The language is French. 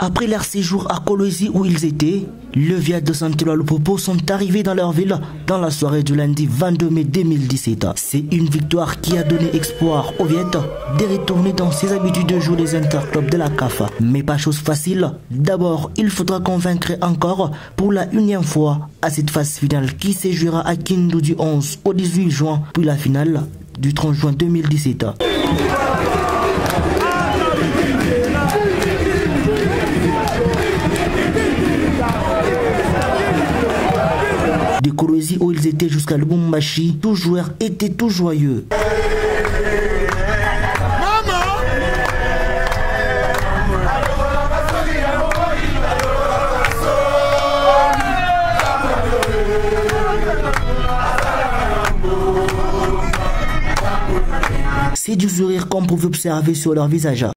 Après leur séjour à Colosie où ils étaient, le Viat de Santelo Lupopo sont arrivés dans leur ville dans la soirée du lundi 22 mai 2017. C'est une victoire qui a donné espoir au Viet de retourner dans ses habitudes de jeu des interclubs de la CAF. Mais pas chose facile. D'abord, il faudra convaincre encore pour la unième fois à cette phase finale qui séjouera à Kindu du 11 au 18 juin, puis la finale du 30 juin 2017. De Korosi où ils étaient jusqu'à Lubumbashi, tous joueurs étaient tout joyeux. C'est du sourire qu'on pouvait observer sur leur visage.